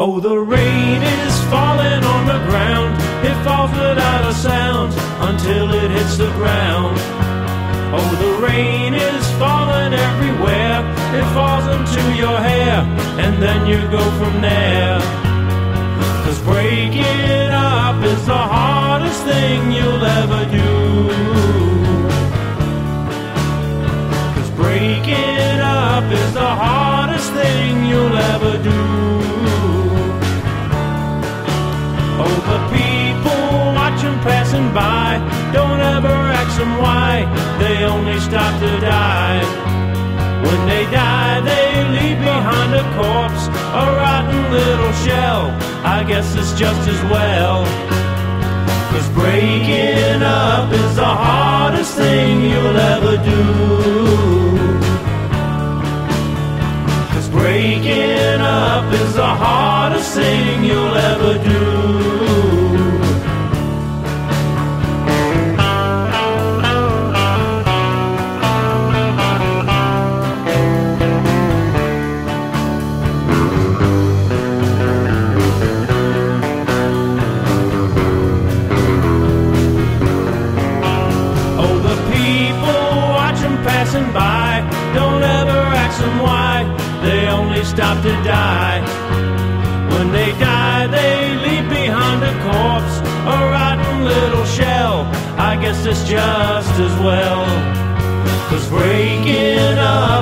Oh, the rain is falling on the ground. It falls without a sound until it hits the ground. Oh, the rain is falling everywhere. It falls into your hair, and then you go from there. Cause breaking up is the hardest thing you'll ever do. Cause breaking up is the hardest Oh, the people watching passing by don't ever ask them why they only stop to die. When they die, they leave behind a corpse, a rotten little shell. I guess it's just as well. Cause breaking up is the hardest thing you'll ever do. Cause breaking up is the hardest thing you'll ever do. Passing by. Don't ever ask them why. They only stop to die. When they die, they leave behind a corpse, a rotten little shell. I guess it's just as well. Cause breaking up